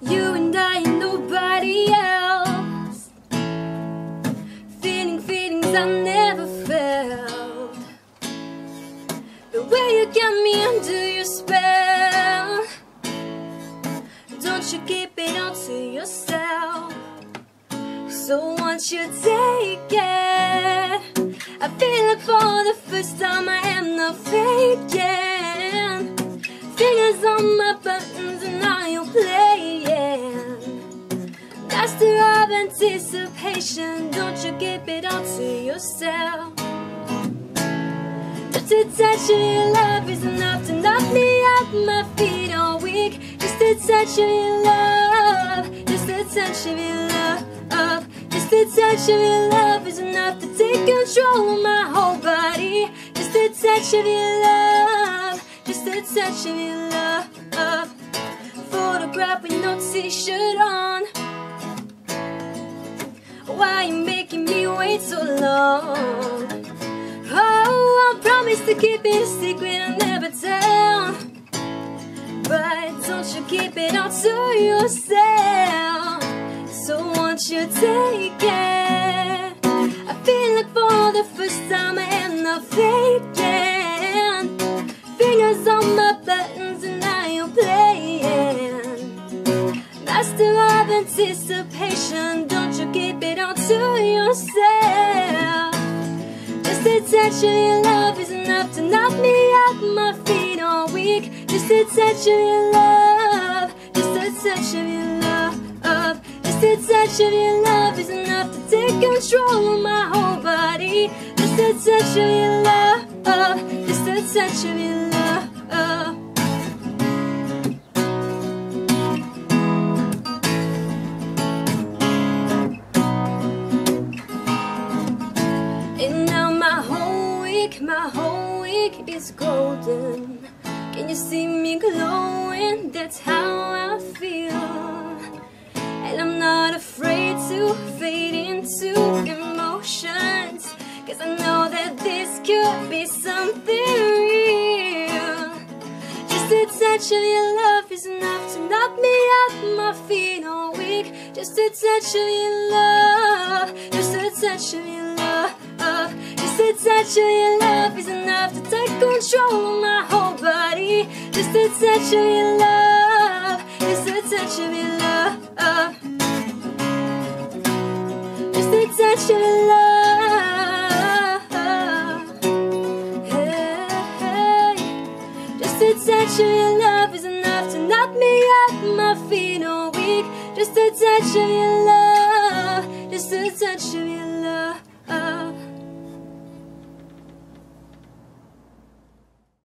You and I and nobody else. Feeling feelings I never felt. The way you got me under your spell. Don't you keep it all to yourself. So once you take it, on my buttons and now you're playing. Master of anticipation, don't you keep it all to yourself. Just a touch of your love is enough to knock me off my feet all week. Just a touch of your love, just a touch of your love. Just a touch of your love is enough to take control of my whole body. Just a touch of your love, touch of your love. Photograph with no t-shirt on. Why you making me wait so long? Oh, I promise to keep it a secret I'll never tell. But don't you keep it all to yourself. So won't you take it? I feel like for the first time I am not faking. Master of anticipation, don't you keep it all to yourself. Just a touch of your love is enough to knock me off my feet all week. Just a touch of your love, just a touch of your love. Just a touch of your love is enough to take control of my whole body. Just a touch of your love, just a touch of your love. Week, my whole week is golden. Can you see me glowing? That's how I feel. And I'm not afraid to fade into emotions. Cause I know that this could be something real. Just a touch of your love is enough to knock me off my feet all week. Just a touch of your love, just a touch of your love. Touch of your love is enough to take control of my whole body. Just a touch of your love, just a touch of your love. Just a touch of your love. Hey, just a touch of your love is enough to knock me off my feet all week. Just a touch of your love, just a touch of your love.